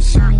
circle.